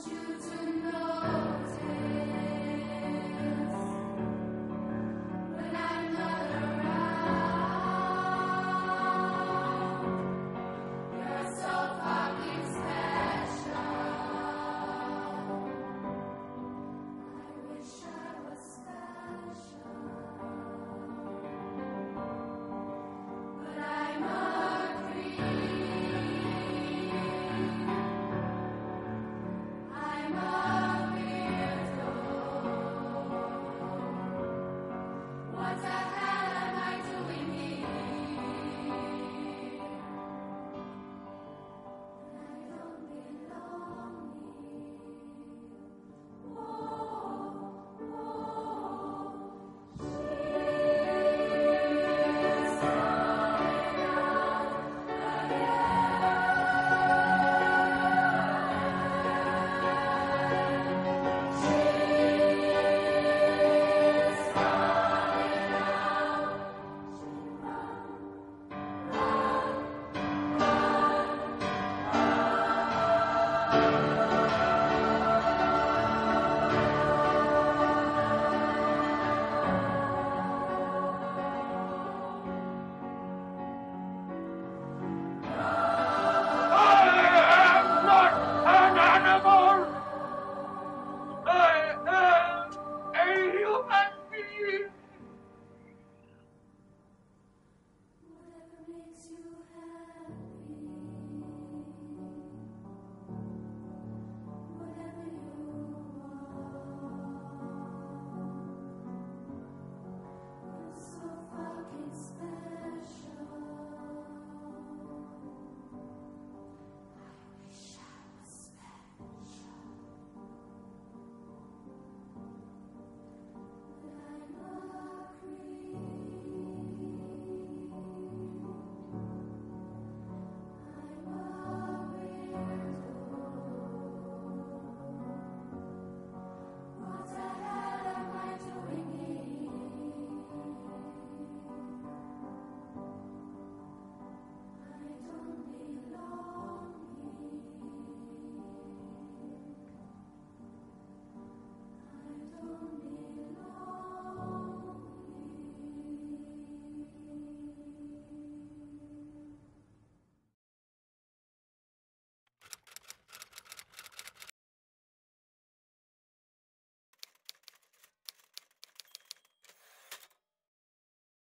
want you to